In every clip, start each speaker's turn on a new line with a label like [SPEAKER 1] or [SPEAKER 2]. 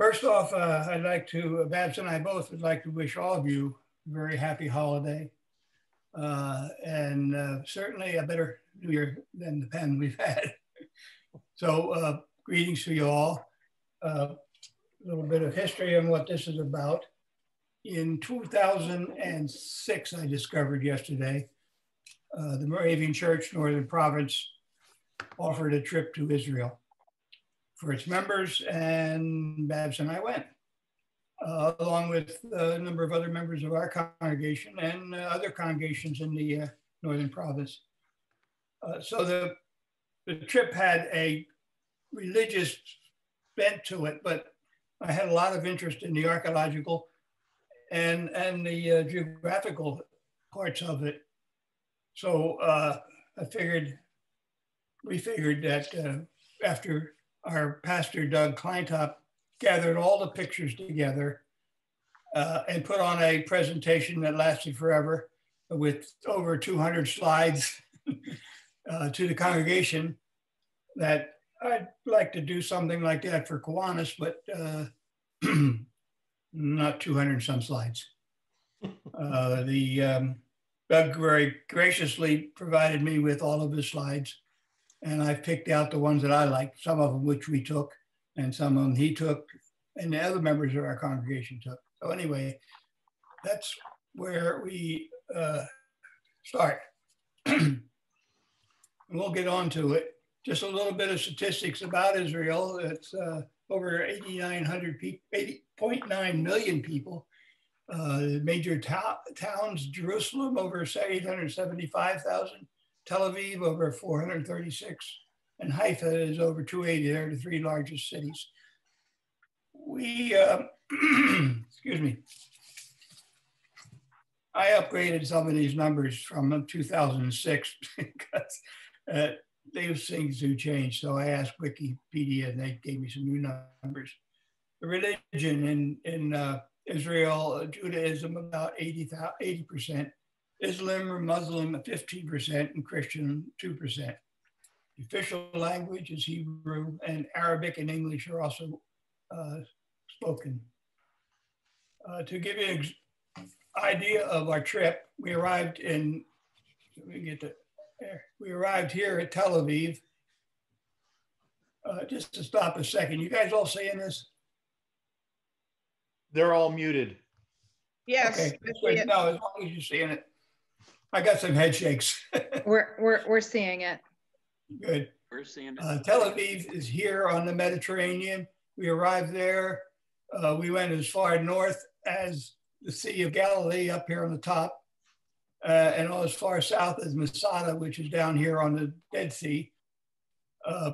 [SPEAKER 1] First off, uh, I'd like to, Babs and I both would like to wish all of you a very happy holiday. Uh, and uh, certainly a better New Year than the pen we've had. so uh, greetings to you all. Uh, a little bit of history on what this is about. In 2006, I discovered yesterday, uh, the Moravian Church, Northern Province, offered a trip to Israel for its members, and Babs and I went, uh, along with a number of other members of our congregation and uh, other congregations in the uh, Northern Province. Uh, so the, the trip had a religious bent to it, but I had a lot of interest in the archaeological and, and the uh, geographical parts of it. So uh, I figured, we figured that after our pastor, Doug Kleintop, gathered all the pictures together uh, and put on a presentation that lasted forever with over 200 slides uh, to the congregation that I'd like to do something like that for Kiwanis, but uh, not 200 some slides. Uh, the um, Doug very graciously provided me with all of his slides and I picked out the ones that I liked, some of them which we took, and some of them he took, and the other members of our congregation took. So anyway, that's where we uh, start. we'll get on to it. Just a little bit of statistics about Israel. It's uh, over 8,900 people, 80.9 million people. Uh, major towns, Jerusalem, over 875,000. Tel Aviv over 436, and Haifa is over 280. They're the three largest cities. We, uh, excuse me, I upgraded some of these numbers from 2006 because uh, those things do change. So I asked Wikipedia and they gave me some new numbers. The religion in, in uh, Israel, Judaism, about 80, 80%. Islam or Muslim 15% and Christian 2%. The official language is Hebrew and Arabic and English are also uh, spoken. Uh, to give you an idea of our trip, we arrived in, we get to, we arrived here at Tel Aviv. Uh, just to stop a second, you guys all seeing this?
[SPEAKER 2] They're all muted.
[SPEAKER 3] Yes.
[SPEAKER 1] Okay. No, as long as you're seeing it. I got some head shakes.
[SPEAKER 3] we're, we're, we're seeing it.
[SPEAKER 1] Good.
[SPEAKER 4] We're seeing it.
[SPEAKER 1] Uh, Tel Aviv is here on the Mediterranean. We arrived there. Uh, we went as far north as the Sea of Galilee up here on the top, uh, and as far south as Masada, which is down here on the Dead Sea. Uh,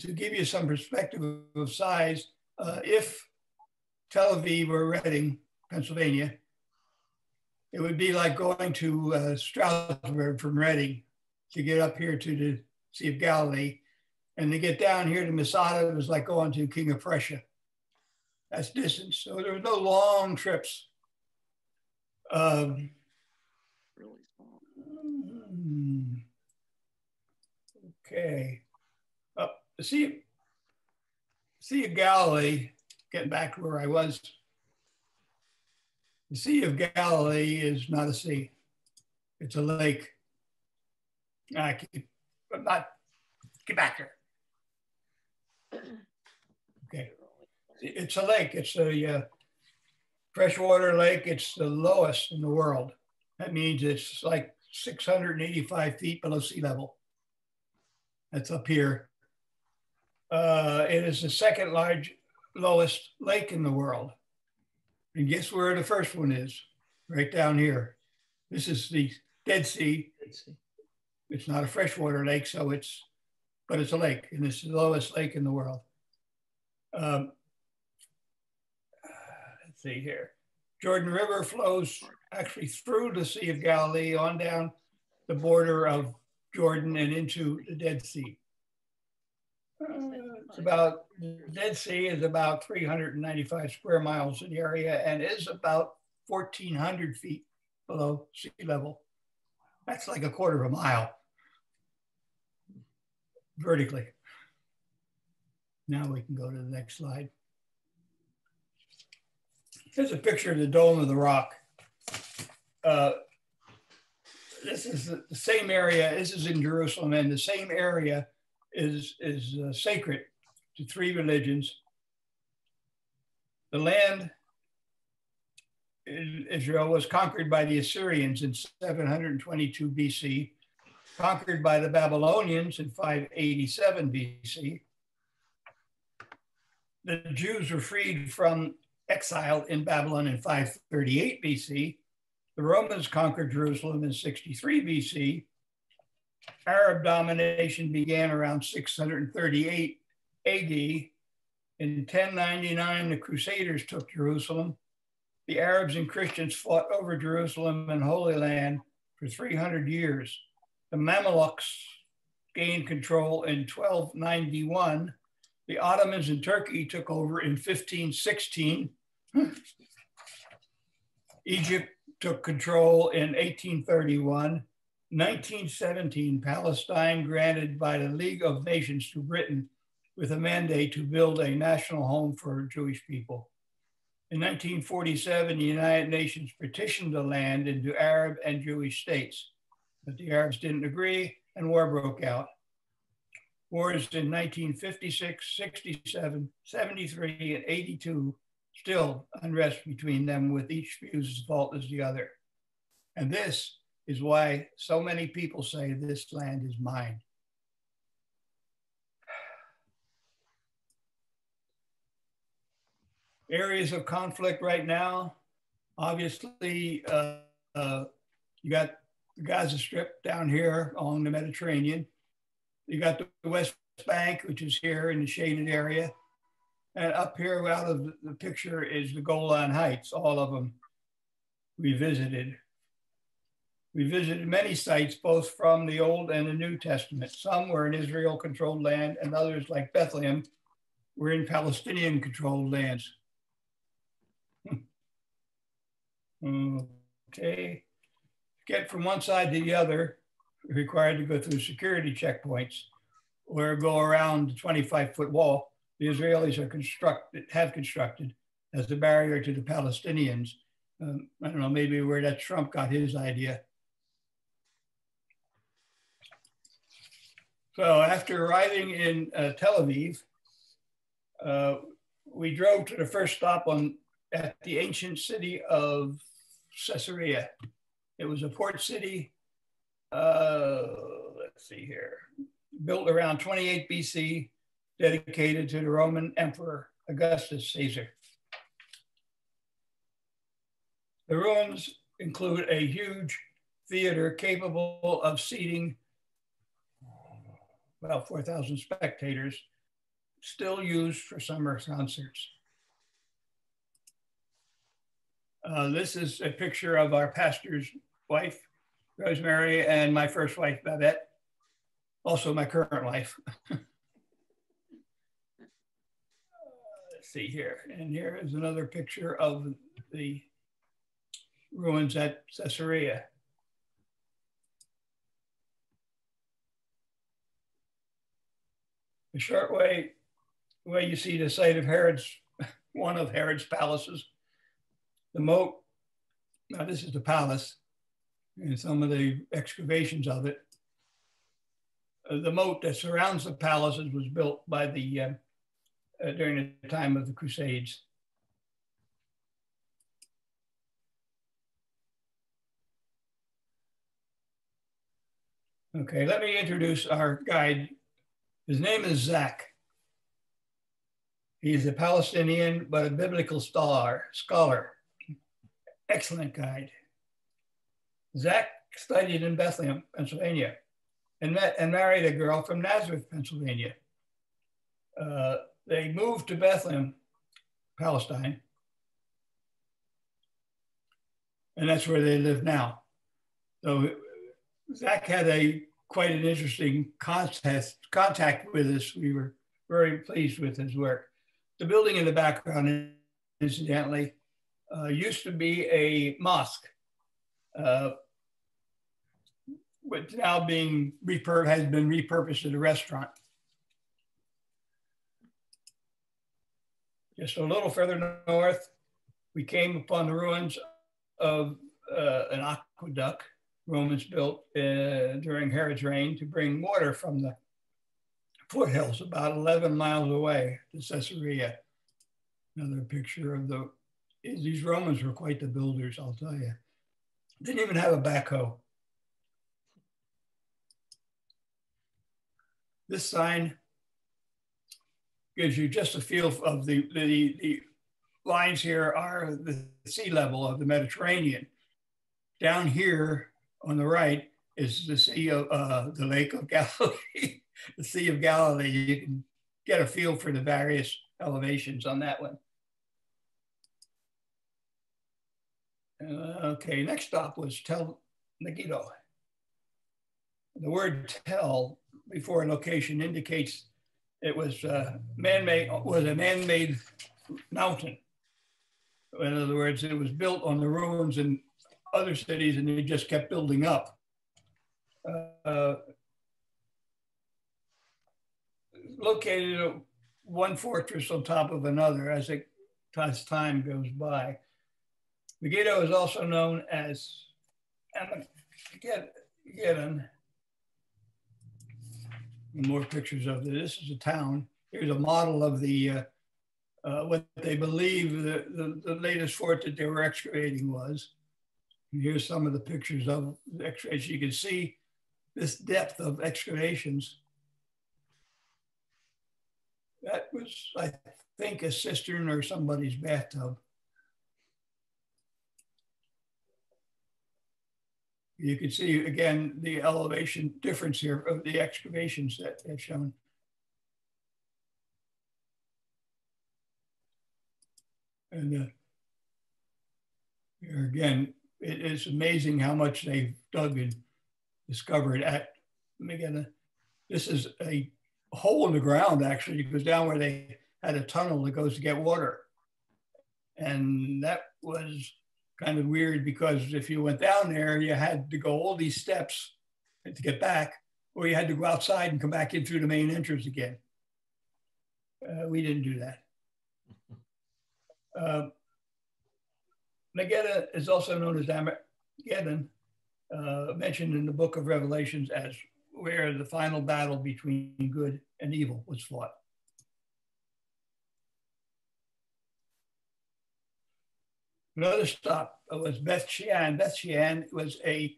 [SPEAKER 1] to give you some perspective of size, uh, if Tel Aviv or Reading, Pennsylvania, it would be like going to uh, Stroudsburg from Reading to get up here to the Sea of Galilee. And to get down here to Masada, it was like going to King of Prussia. That's distance. So there were no long trips. Um,
[SPEAKER 4] really small.
[SPEAKER 1] Okay. Uh, the sea, sea of Galilee, getting back to where I was the Sea of Galilee is not a sea, it's a lake. I keep, I'm not, get back here. Okay. It's a lake, it's a uh, freshwater lake, it's the lowest in the world. That means it's like 685 feet below sea level. That's up here. Uh, it is the second large, lowest lake in the world. And guess where the first one is? Right down here. This is the Dead Sea. It's not a freshwater lake, so it's, but it's a lake, and it's the lowest lake in the world. Um, let's see here. Jordan River flows actually through the Sea of Galilee on down the border of Jordan and into the Dead Sea. Uh, it's about, Dead Sea is about 395 square miles in area and is about 1,400 feet below sea level. That's like a quarter of a mile vertically. Now we can go to the next slide. Here's a picture of the Dome of the Rock. Uh, this is the same area. This is in Jerusalem, and the same area is is uh, sacred to three religions. The land Israel was conquered by the Assyrians in 722 BC, conquered by the Babylonians in 587 BC. The Jews were freed from exile in Babylon in 538 BC. The Romans conquered Jerusalem in 63 BC. Arab domination began around 638 AD. In 1099, the Crusaders took Jerusalem. The Arabs and Christians fought over Jerusalem and Holy Land for 300 years. The Mamluks gained control in 1291. The Ottomans in Turkey took over in 1516. Egypt took control in 1831. 1917, Palestine granted by the League of Nations to Britain with a mandate to build a national home for Jewish people. In 1947, the United Nations partitioned the land into Arab and Jewish states, but the Arabs didn't agree and war broke out. Wars in 1956, 67, 73, and 82, still unrest between them with each view's as fault as the other. And this is why so many people say this land is mine. Areas of conflict right now. Obviously, uh, uh, you got the Gaza Strip down here along the Mediterranean. You got the West Bank, which is here in the shaded area. And up here out of the picture is the Golan Heights, all of them we visited. We visited many sites, both from the Old and the New Testament. Some were in Israel controlled land, and others, like Bethlehem, were in Palestinian controlled lands. Okay. Get from one side to the other, required to go through security checkpoints or go around the 25 foot wall the Israelis are constructed, have constructed as a barrier to the Palestinians. Um, I don't know, maybe where that Trump got his idea. So after arriving in uh, Tel Aviv, uh, we drove to the first stop on at the ancient city of Caesarea. It was a port city, uh, let's see here, built around 28 BC, dedicated to the Roman Emperor Augustus Caesar. The ruins include a huge theater capable of seating about 4,000 spectators, still used for summer concerts. Uh, this is a picture of our pastor's wife, Rosemary, and my first wife, Babette, also my current wife. Let's see here. And here is another picture of the ruins at Caesarea. The short way, way you see the site of Herod's, one of Herod's palaces the moat, now this is the palace and some of the excavations of it. Uh, the moat that surrounds the palaces was built by the, uh, uh, during the time of the Crusades. Okay, let me introduce our guide. His name is Zach. He's a Palestinian, but a biblical scholar. scholar excellent guide. Zach studied in Bethlehem, Pennsylvania, and met and married a girl from Nazareth, Pennsylvania. Uh, they moved to Bethlehem, Palestine, and that's where they live now. So Zach had a quite an interesting contest, contact with us. We were very pleased with his work. The building in the background, incidentally, uh, used to be a mosque, uh, which now being repur- has been repurposed as a restaurant. Just a little further north, we came upon the ruins of uh, an aqueduct Romans built uh, during Herod's reign to bring water from the foothills about 11 miles away to Caesarea. Another picture of the, these Romans were quite the builders, I'll tell you. Didn't even have a backhoe. This sign gives you just a feel of the, the, the lines here are the sea level of the Mediterranean. Down here on the right is the Sea of uh, the Lake of Galilee, the Sea of Galilee. You can get a feel for the various elevations on that one. Uh, okay, next stop was Tel Megiddo. The word tell before a location indicates it was uh, man-made was a man-made mountain. In other words, it was built on the ruins in other cities, and they just kept building up. Uh, located one fortress on top of another as it as time goes by. Megiddo is also known as Armageddon more pictures of this. This is a town. Here's a model of the uh, uh, what they believe the, the, the, latest fort that they were excavating was. And here's some of the pictures of excavations. You can see this depth of excavations. That was, I think, a cistern or somebody's bathtub. You can see again the elevation difference here of the excavations that they've shown. And uh, again, it is amazing how much they've dug and discovered at Megiddo. This is a hole in the ground, actually. Goes down where they had a tunnel that goes to get water. And that was kind of weird because if you went down there, you had to go all these steps to get back, or you had to go outside and come back in through the main entrance again. Uh, we didn't do that. Uh, Megiddo is also known as Armageddon, uh, mentioned in the book of Revelations as where the final battle between good and evil was fought. Another stop was Beth Shean. Beth Shean was a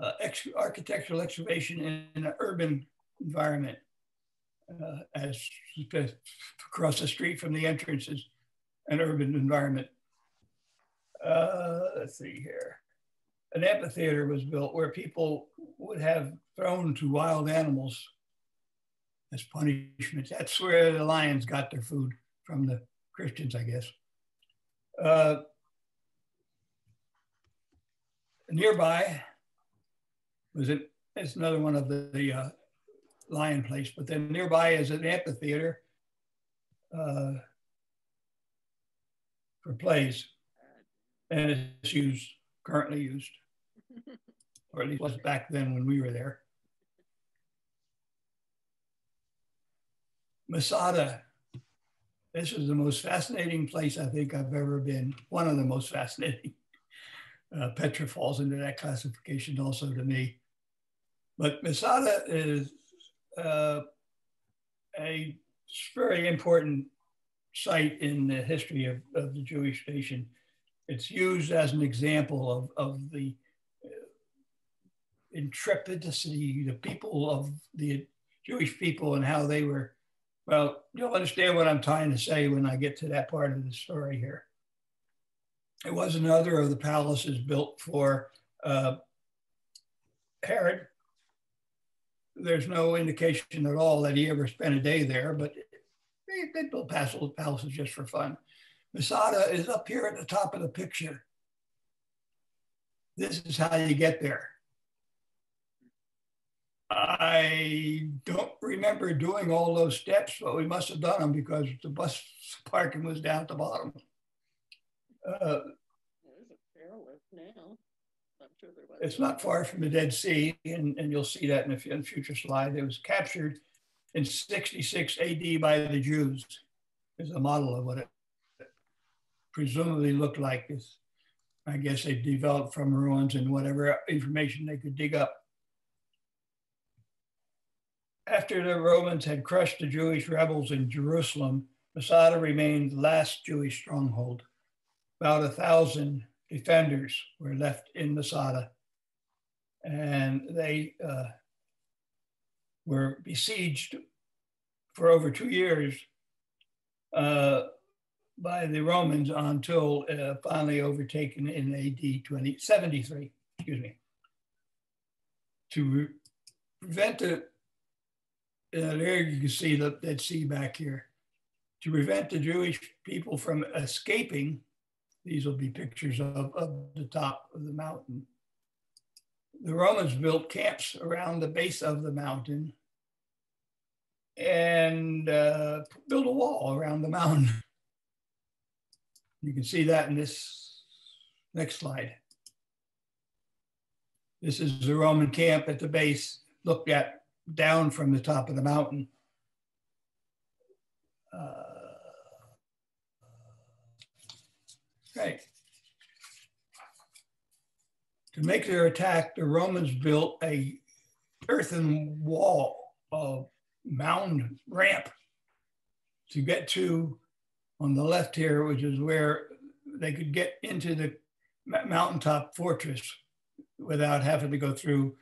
[SPEAKER 1] uh, ex architectural excavation in, in, an urban environment. Uh, as across the street from the entrance is an urban environment. Uh, let's see here. An amphitheater was built where people would have thrown to wild animals as punishment. That's where the lions got their food from the Christians, I guess. Uh, nearby was it? It's another one of the, the uh, lion place, but then nearby is an amphitheater uh, for plays, and it's used currently used, or at least was back then when we were there. Masada. This is the most fascinating place I think I've ever been. One of the most fascinating uh, Petra falls into that classification also to me. But Masada is uh, a very important site in the history of, of the Jewish nation. It's used as an example of, of the uh, intrepidity, the people of the Jewish people and how they were, well, you'll understand what I'm trying to say when I get to that part of the story here. It was another of the palaces built for uh, Herod. There's no indication at all that he ever spent a day there, but they, they built palaces just for fun. Masada is up here at the top of the picture. This is how you get there. I don't remember doing all those steps, but we must have done them because the bus parking was down at the bottom. Uh,
[SPEAKER 4] There's a paralift now. I'm sure there was.
[SPEAKER 1] it's not far from the Dead Sea, and, and you'll see that in a, in a future slide. It was captured in 66 AD by the Jews. Is a model of what it presumably looked like this. I guess they developed from ruins and whatever information they could dig up. After the Romans had crushed the Jewish rebels in Jerusalem, Masada remained the last Jewish stronghold. About a thousand defenders were left in Masada, and they uh, were besieged for over two years uh, by the Romans until uh, finally overtaken in AD 2073, excuse me. To re prevent the, uh, there you can see the Dead Sea back here. To prevent the Jewish people from escaping, these will be pictures of, of the top of the mountain. The Romans built camps around the base of the mountain and uh, built a wall around the mountain. You can see that in this next slide. This is the Roman camp at the base, looked at down from the top of the mountain. Uh, right. To make their attack, the Romans built a earthen wall, a mound ramp to get to on the left here, which is where they could get into the mountaintop fortress without having to go through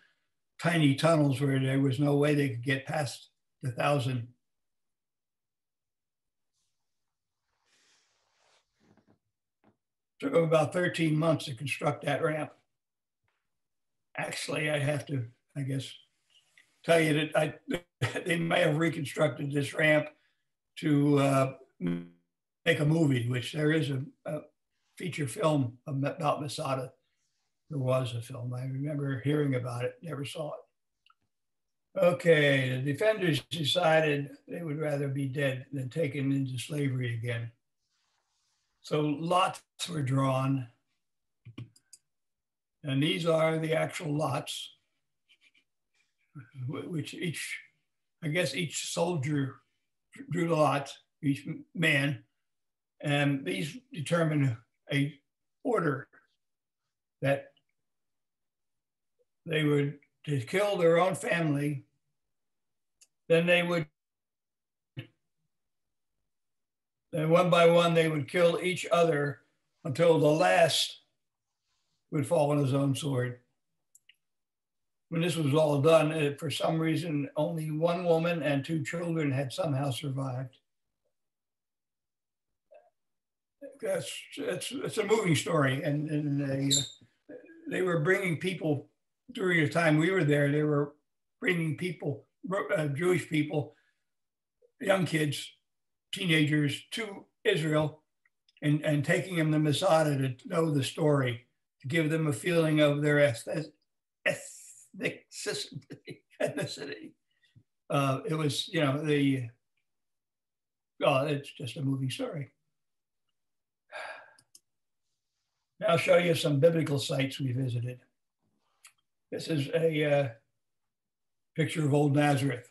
[SPEAKER 1] tiny tunnels where there was no way they could get past the thousand. Took them about 13 months to construct that ramp. Actually, I have to, I guess, tell you that I, they may have reconstructed this ramp to uh, make a movie, which there is a, a feature film about Masada. There was a film. I remember hearing about it, never saw it. Okay, the defenders decided they would rather be dead than taken into slavery again. So lots were drawn. And these are the actual lots, which each, I guess each soldier drew the lots, each man, and these determine a order that they would to kill their own family, then they would, then one by one, they would kill each other until the last would fall on his own sword. When this was all done, it, for some reason, only one woman and two children had somehow survived that's it's it's a moving story, and and they uh, they were bringing people during the time we were there. They were bringing people, uh, Jewish people, young kids, teenagers to Israel, and and taking them to Masada to know the story, to give them a feeling of their ethnic ethnicity. Uh, it was, you know, the, oh, it's just a moving story. Now I'll show you some biblical sites we visited. This is a uh, picture of Old Nazareth.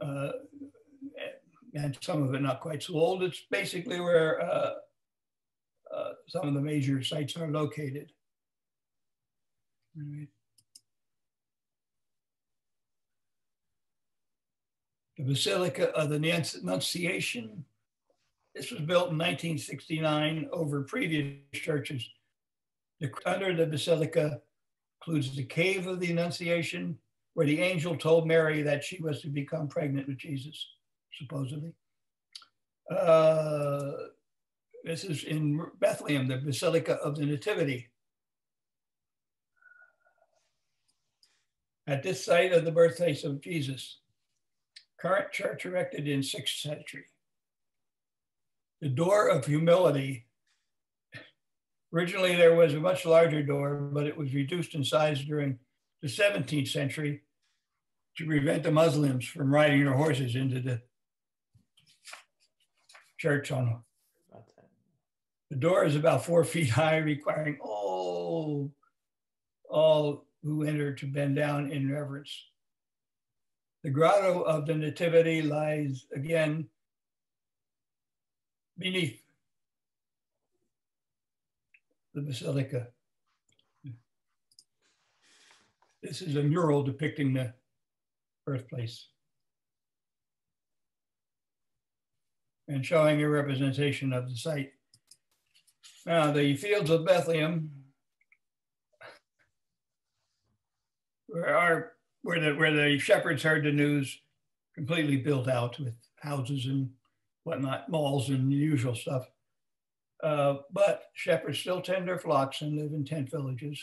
[SPEAKER 1] Uh, and some of it not quite so old. It's basically where uh, uh some of the major sites are located. The Basilica of the Annunciation this was built in 1969 over previous churches. The, under the basilica includes the cave of the Annunciation, where the angel told Mary that she was to become pregnant with Jesus, supposedly. Uh, this is in Bethlehem, the Basilica of the Nativity. At this site of the birthplace of Jesus, current church erected in 6th century the door of humility. Originally, there was a much larger door, but it was reduced in size during the 17th century to prevent the Muslims from riding their horses into the church on the door is about four feet high, requiring all, all who enter to bend down in reverence. The grotto of the Nativity lies again beneath the basilica. This is a mural depicting the birthplace. And showing a representation of the site. Now, the fields of Bethlehem where where the where the shepherds heard the news completely built out with houses and whatnot, malls and usual stuff. Uh, but shepherds still tend their flocks and live in tent villages.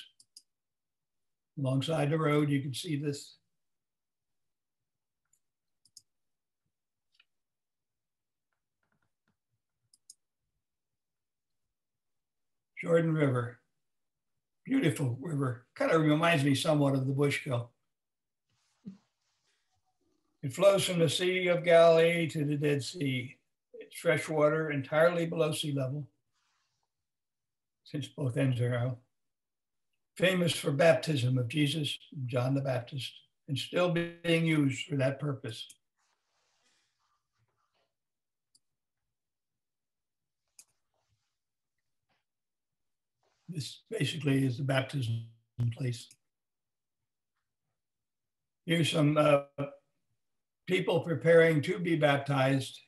[SPEAKER 1] Alongside the road, you can see this. Jordan River, beautiful river. Kind of reminds me somewhat of the Bushkill. It flows from the Sea of Galilee to the Dead Sea. It's fresh water entirely below sea level, since both ends are out. Famous for baptism of Jesus, John the Baptist, and still being used for that purpose. This basically is the baptism place. Here's some uh, people preparing to be baptized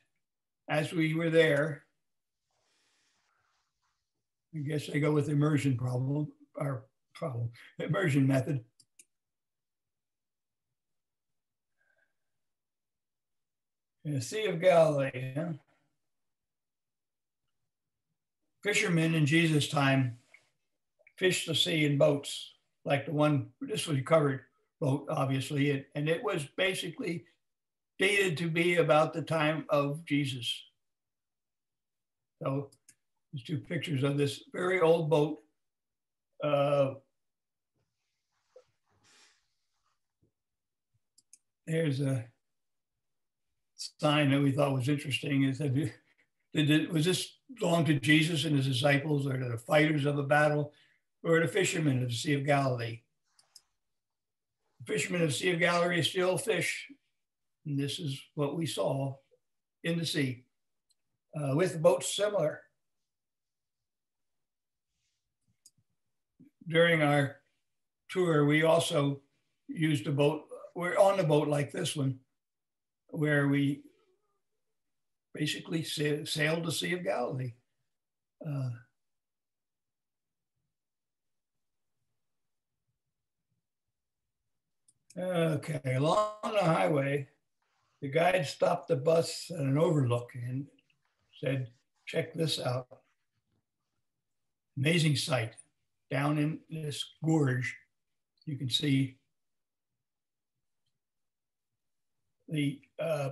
[SPEAKER 1] as we were there. I guess they go with immersion problem or problem immersion method. In the Sea of Galilee, fishermen in Jesus' time fished the sea in boats, like the one this was a covered boat, obviously, it, and it was basically dated to be about the time of Jesus. So there's two pictures of this very old boat. Uh, there's a sign that we thought was interesting It said, did was this belong to Jesus and his disciples or to the fighters of the battle or the fishermen of the Sea of Galilee? The fishermen of the Sea of Galilee still fish and this is what we saw in the sea uh, with boats similar. During our tour, we also used a boat. We're on a boat like this one, where we basically sailed the Sea of Galilee. Uh, okay, along the highway, the guide stopped the bus at an overlook and said, check this out. Amazing sight. Down in this gorge, you can see the uh,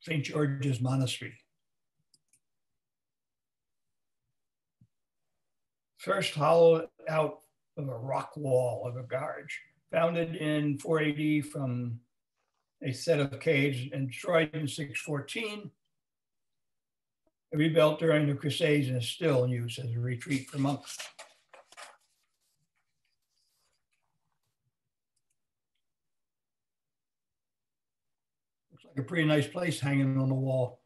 [SPEAKER 1] St. George's Monastery. First hollowed out of a rock wall of a garge, founded in 480 from a set of caves and destroyed in 614. Rebuilt during the Crusades and is still in use as a retreat for monks. Looks like a pretty nice place hanging on the wall.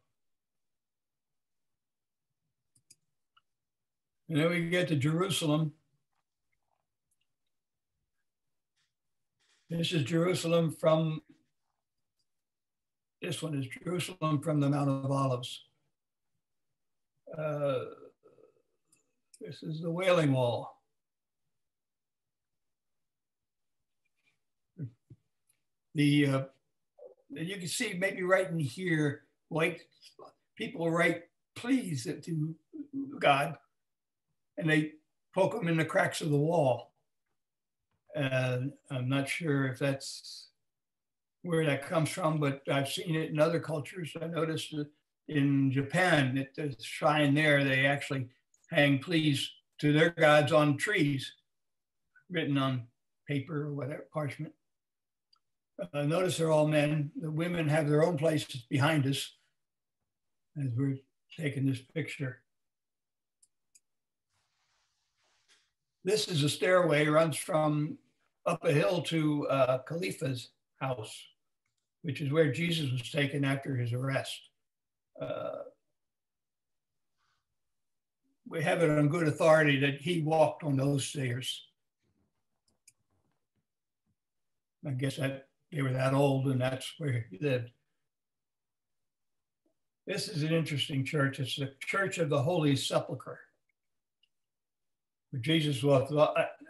[SPEAKER 1] And then we get to Jerusalem. This is Jerusalem from, this one is Jerusalem from the Mount of Olives. Uh, this is the Wailing Wall. The, uh, you can see maybe right in here, white people write please to God and they poke them in the cracks of the wall. And I'm not sure if that's where that comes from, but I've seen it in other cultures. I noticed in Japan, at the shrine there, they actually hang pleas to their gods on trees, written on paper or whatever, parchment. Uh, notice they're all men. The women have their own places behind us as we're taking this picture. This is a stairway, runs from up a hill to uh, Caiaphas' house, which is where Jesus was taken after his arrest. Uh, we have it on good authority that he walked on those stairs. I guess that they were that old and that's where he lived. This is an interesting church. It's the Church of the Holy Sepulchre. Where Jesus was,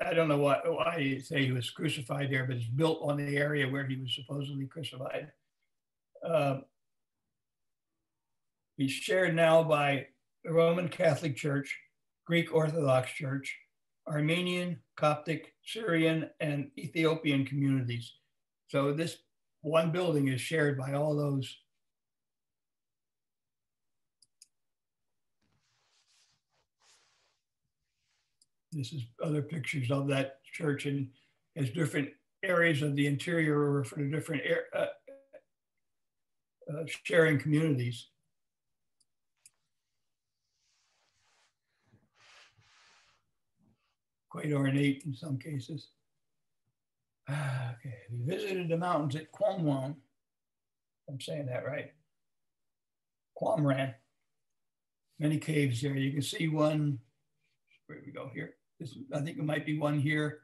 [SPEAKER 1] I, don't know why, why you say he was crucified there, but it's built on the area where he was supposedly crucified. Uh, he's shared now by the Roman Catholic Church, Greek Orthodox Church, Armenian, Coptic, Syrian, and Ethiopian communities. So this one building is shared by all those. This is other pictures of that church and as different areas of the interior for the different uh, uh, sharing communities. quite ornate in some cases. Ah, okay, we visited the mountains at Qumran. I'm saying that right. Quamran. Many caves there. You can see one. Where do we go here? This, I think it might be one here.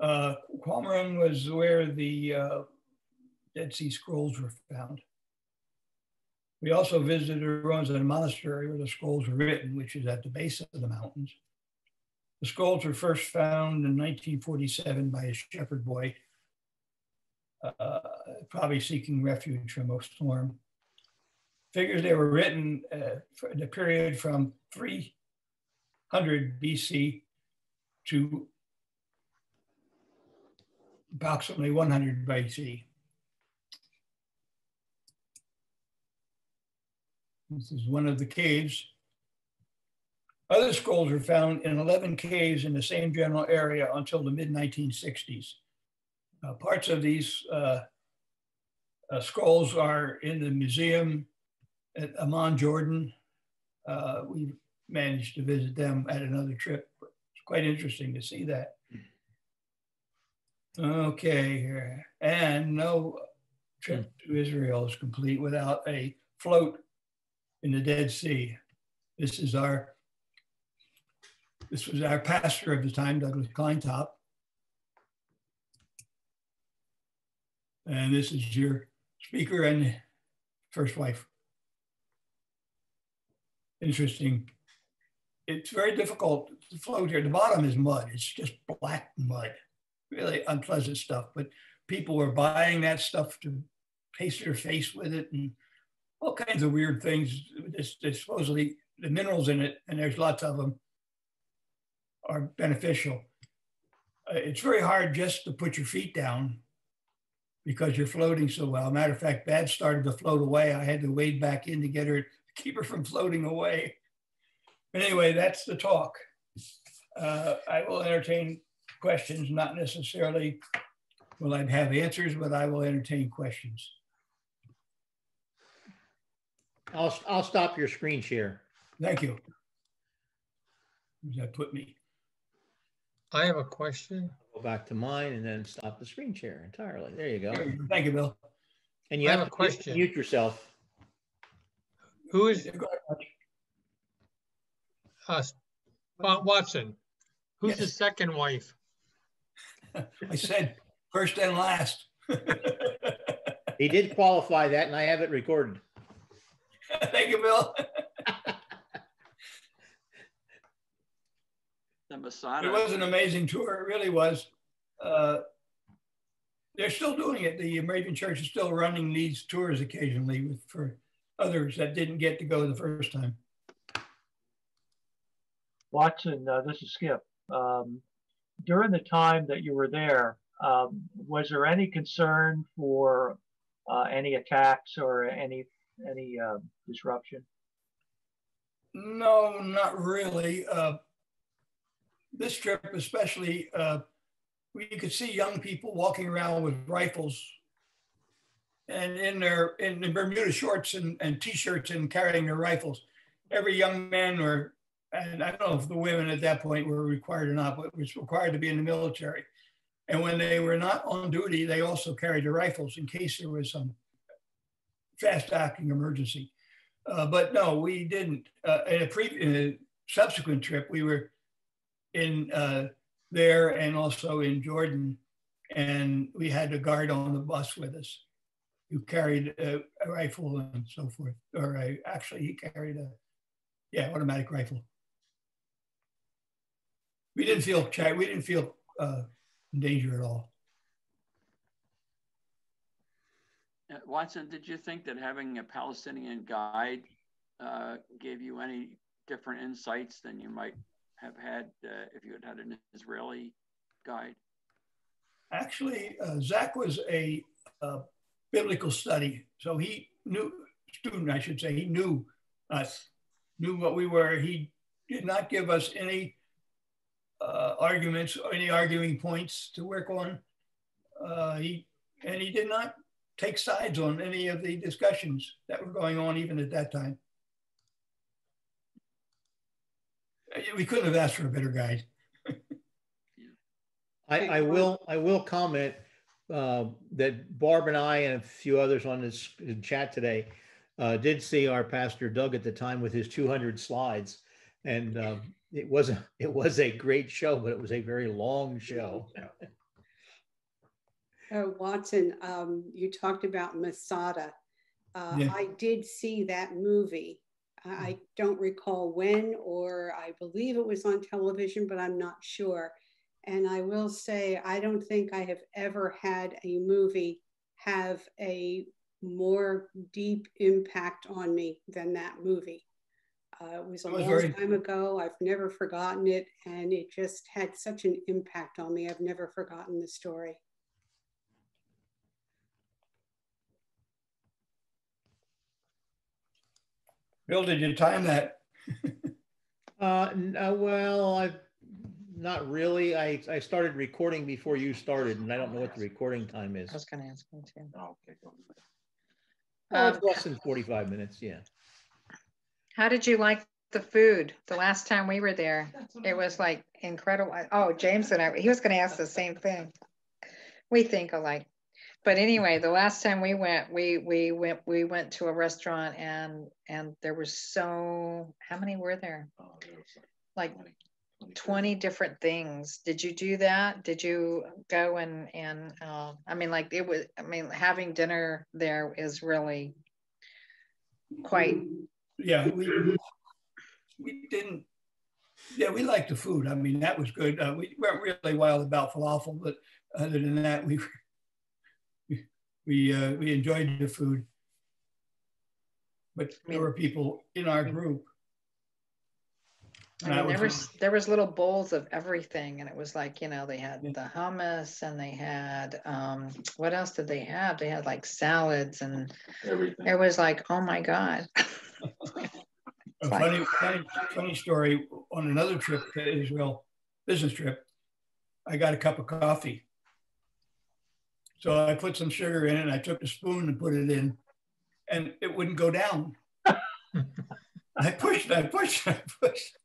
[SPEAKER 1] Uh, Qumran was where the uh, Dead Sea Scrolls were found. We also visited the ruins of the monastery where the scrolls were written, which is at the base of the mountains. The scrolls were first found in 1947 by a shepherd boy, uh, probably seeking refuge from a storm. Figures they were written uh, for the period from 300 BC to approximately 100 BC. This is one of the caves other scrolls were found in 11 caves in the same general area until the mid 1960s. Uh, parts of these uh, uh, scrolls are in the museum at Amman, Jordan. Uh, we managed to visit them at another trip. It's quite interesting to see that. Okay, and no trip hmm. to Israel is complete without a float in the Dead Sea. This is our this was our pastor of the time, Douglas Kleintop. And this is your speaker and first wife. Interesting. It's very difficult to float here. The bottom is mud. It's just black mud. Really unpleasant stuff. But people were buying that stuff to paste their face with it and all kinds of weird things. There's supposedly the minerals in it, and there's lots of them are beneficial. Uh, it's very hard just to put your feet down because you're floating so well. Matter of fact, Babs started to float away. I had to wade back in to get her, to keep her from floating away. But anyway, that's the talk. Uh, I will entertain questions, not necessarily will I have answers, but I will entertain questions.
[SPEAKER 2] I'll, I'll stop your screen share.
[SPEAKER 1] Thank you. Where does that put me?
[SPEAKER 5] I have a question.
[SPEAKER 2] Go back to mine and then stop the screen share entirely. There you go.
[SPEAKER 1] Thank you, Bill.
[SPEAKER 2] And you
[SPEAKER 5] I
[SPEAKER 2] have,
[SPEAKER 5] have a question.
[SPEAKER 2] mute yourself.
[SPEAKER 5] Who is uh, Wa- Watson? Who's the
[SPEAKER 1] Yes.
[SPEAKER 5] second wife?
[SPEAKER 1] I said first and last.
[SPEAKER 2] He did qualify that and I have it recorded.
[SPEAKER 1] Thank you, Bill.
[SPEAKER 4] The Masada.
[SPEAKER 1] It was an amazing tour. It really was. Uh, they're still doing it. The Moravian Church is still running these tours occasionally with, for others that didn't get to go the first time.
[SPEAKER 6] Watson, uh, this is Skip. Um, during the time that you were there, um, was there any concern for uh, any attacks or any any uh, disruption?
[SPEAKER 1] No, not really. Uh, this trip, especially, uh, we could see young people walking around with rifles and in their in their Bermuda shorts and, and t-shirts and carrying their rifles. Every young man or and I don't know if the women at that point were required or not, but it was required to be in the military. And when they were not on duty, they also carried their rifles in case there was some fast acting emergency. Uh, but no, we didn't. Uh, in a pre in a subsequent trip, we were in uh, there and also in Jordan, and we had a guard on the bus with us who carried a, a rifle and so forth. Or a, actually, he carried a yeah automatic rifle. We didn't feel we didn't feel uh, in danger at all.
[SPEAKER 7] Uh, Watson, did you think that having a Palestinian guide uh, gave you any different insights than you might have had uh, if you had had an Israeli guide?
[SPEAKER 1] Actually, uh, Zach was a, a, biblical study, so he knew student, I should say, he knew us, knew what we were. He did not give us any uh, arguments or any arguing points to work on. Uh, he and he did not take sides on any of the discussions that were going on even at that time. We couldn't have asked for a better guide.
[SPEAKER 2] I, I will I will comment uh, that Barb and I and a few others on this chat today uh, did see our pastor Doug at the time with his 200 slides, and um, it was a, it was a great show, but it was a very long show.
[SPEAKER 8] Oh, Watson, um, you talked about Masada. Uh,
[SPEAKER 1] Yeah.
[SPEAKER 8] I did see that movie. I I don't recall when, or I believe it was on television, but I'm not sure. And I will say, I don't think I have ever had a movie have a more deep impact on me than that movie. Uh, it was a
[SPEAKER 1] was
[SPEAKER 8] long
[SPEAKER 1] very-
[SPEAKER 8] time ago. I've never forgotten it, and it just had such an impact on me. I've never forgotten the story.
[SPEAKER 1] Bill, did you time that?
[SPEAKER 2] Uh, n- uh, well, I not really. I I started recording before you started, and I don't know what the recording time is.
[SPEAKER 3] I was gonna ask you too.
[SPEAKER 2] Oh, it's
[SPEAKER 3] Um,
[SPEAKER 2] less than 45 minutes. Yeah.
[SPEAKER 3] How did you like the food the last time we were there? It was like incredible. Oh, James and I, he was gonna ask the same thing. We think alike. But anyway, the last time we went, we we went we went to a restaurant and and there was so how many were there? Like 20 different things. Did you do that? Did you go and and uh, I mean like it was I mean having dinner there is really quite
[SPEAKER 1] Yeah, we, we didn't, yeah, we liked the food. I mean, that was good. Uh, we weren't really wild about falafel, but other than that, we, we, we, uh, we enjoyed the food. But there were people in our group.
[SPEAKER 3] I mean, there
[SPEAKER 1] was-
[SPEAKER 3] was there was little bowls of everything, and it was like you know they had the hummus and they had um what else did they have? They had like salads and everything. it was like oh my god.
[SPEAKER 1] A funny, funny, funny story on another trip to Israel, business trip. I got a cup of coffee. So I put some sugar in it and I took a spoon and put it in and it wouldn't go down. I pushed, I pushed, I pushed.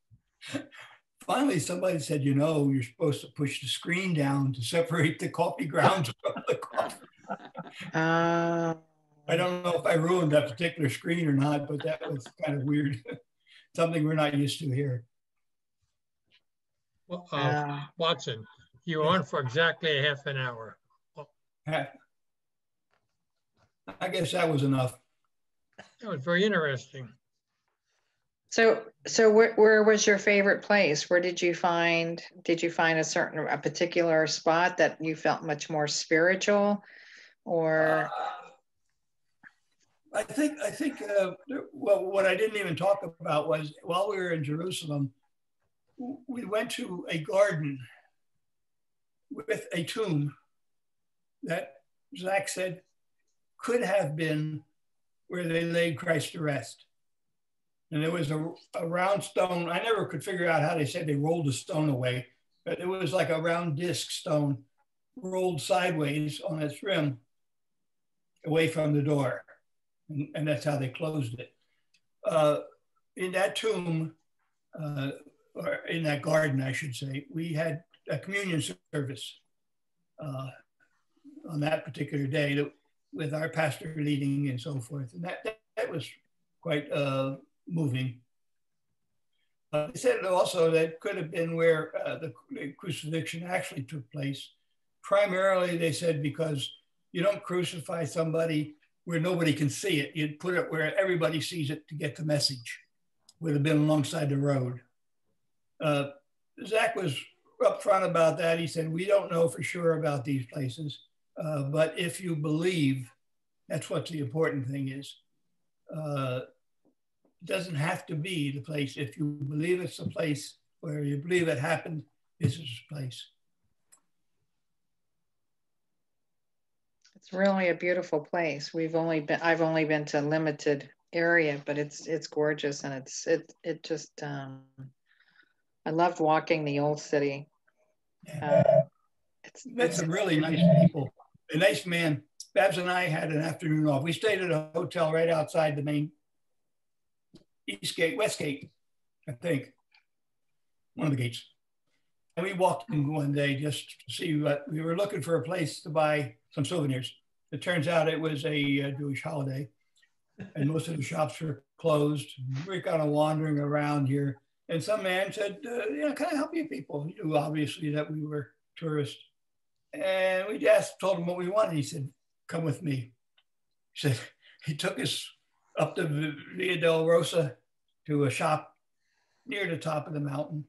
[SPEAKER 1] Finally, somebody said, you know, you're supposed to push the screen down to separate the coffee grounds from the coffee.
[SPEAKER 3] Uh,
[SPEAKER 1] I don't know if I ruined that particular screen or not, but that was kind of weird. Something we're not used to here.
[SPEAKER 5] Well, uh,
[SPEAKER 3] uh,
[SPEAKER 5] Watson, you were on for exactly a half an hour.
[SPEAKER 1] I guess that was enough.
[SPEAKER 5] That was very interesting.
[SPEAKER 3] so so where where was your favorite place? Where did you find did you find a certain a particular spot that you felt much more spiritual, or
[SPEAKER 1] I think I think uh, well, what I didn't even talk about was while we were in Jerusalem, we went to a garden with a tomb that Zach said could have been where they laid Christ to rest. And there was a, a round stone. I never could figure out how they said they rolled the stone away, but it was like a round disc stone rolled sideways on its rim away from the door and, that's how they closed it. Uh, in that tomb, uh, or in that garden, I should say, we had a communion service uh, on that particular day that, with our pastor leading and so forth. And that, that, that was quite uh, moving. Uh, they said also that could have been where uh, the, the crucifixion actually took place. Primarily, they said because you don't crucify somebody where nobody can see it. You'd put it where everybody sees it to get the message. Would have been alongside the road. Uh, Zach was upfront about that. He said, We don't know for sure about these places, uh, but if you believe, that's what the important thing is. Uh, it doesn't have to be the place. If you believe it's the place where you believe it happened, this is the place.
[SPEAKER 3] It's really a beautiful place. We've only been, I've only been to a limited area, but it's, it's gorgeous and it's, it, it just, um, I loved walking the old city. Uh,
[SPEAKER 1] it's, Met some really nice people. A nice man. Babs and I had an afternoon off. We stayed at a hotel right outside the main East Gate, West Gate, I think. One of the gates. And we walked in one day just to see what we were looking for a place to buy some souvenirs. It turns out it was a, a Jewish holiday, and most of the shops were closed. We are kind of wandering around here, and some man said, uh, "You know, can I help you people?" He knew obviously that we were tourists, and we just told him what we wanted. He said, "Come with me." He said he took us up to Via Rosa to a shop near the top of the mountain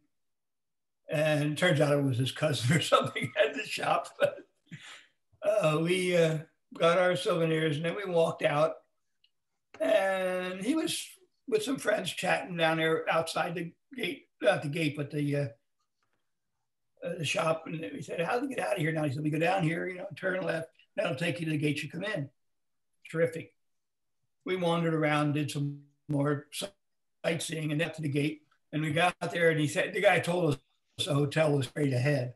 [SPEAKER 1] and it turns out it was his cousin or something at the shop. But uh, we uh, got our souvenirs and then we walked out. And he was with some friends chatting down there outside the gate, not the gate, but the uh, uh, the shop. And we said, "How do we get out of here now?" He said, "We go down here, you know, turn left. That'll take you to the gate you come in." Terrific. We wandered around, did some more sightseeing, and got to the gate. And we got there, and he said, the guy told us the hotel was straight ahead.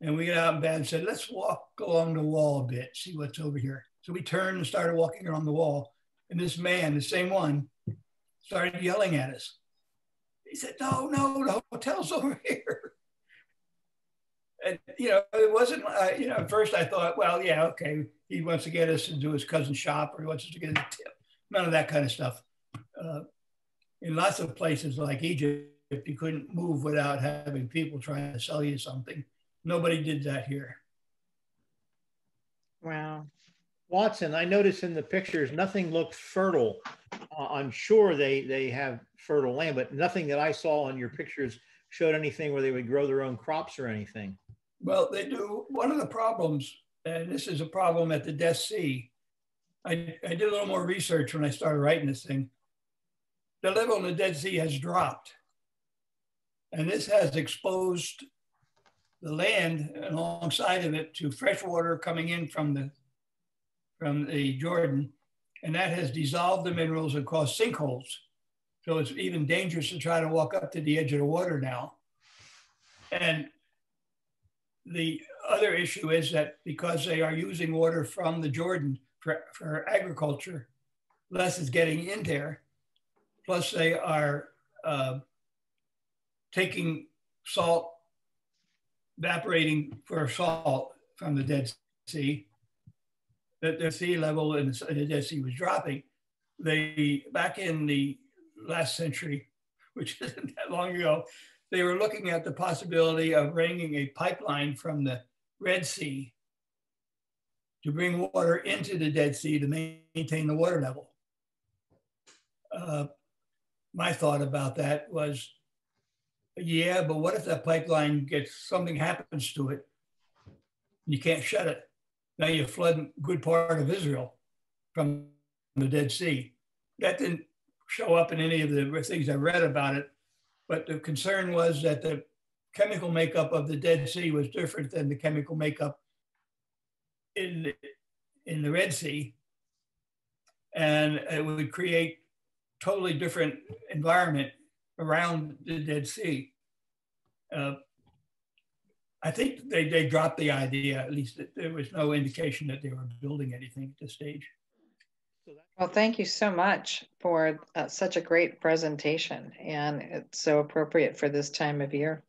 [SPEAKER 1] And we got out in bed and said, let's walk along the wall a bit, see what's over here. So we turned and started walking around the wall. And this man, the same one, started yelling at us. He said, no, no, the hotel's over here. And, you know, it wasn't, uh, you know, at first I thought, well, yeah, okay, he wants to get us into his cousin's shop or he wants us to get a tip. None of that kind of stuff. Uh, in lots of places like Egypt, if you couldn't move without having people trying to sell you something. Nobody did that here.
[SPEAKER 3] Wow.
[SPEAKER 2] Watson, I noticed in the pictures, nothing looked fertile. Uh, I'm sure they, they have fertile land, but nothing that I saw on your pictures showed anything where they would grow their own crops or anything.
[SPEAKER 1] Well, they do. One of the problems, and this is a problem at the Dead Sea, I, I did a little more research when I started writing this thing. The level in the Dead Sea has dropped. And this has exposed the land alongside of it to fresh water coming in from the, from the Jordan. And that has dissolved the minerals and caused sinkholes. So it's even dangerous to try to walk up to the edge of the water now. And the other issue is that because they are using water from the Jordan for, for agriculture, less is getting in there. Plus, they are uh, taking salt, evaporating for salt from the Dead Sea, that the sea level in the Dead Sea was dropping. They, back in the last century, which isn't that long ago, they were looking at the possibility of bringing a pipeline from the Red Sea to bring water into the Dead Sea to maintain the water level. Uh, my thought about that was yeah, but what if that pipeline gets something happens to it? You can't shut it. Now you flood a good part of Israel from the Dead Sea. That didn't show up in any of the things I read about it, but the concern was that the chemical makeup of the Dead Sea was different than the chemical makeup in the, in the Red Sea, and it would create totally different environment around the Dead Sea. Uh, I think they, they dropped the idea, at least there was no indication that they were building anything at this stage.
[SPEAKER 3] Well, thank you so much for uh, such a great presentation and it's so appropriate for this time of year.